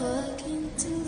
talking to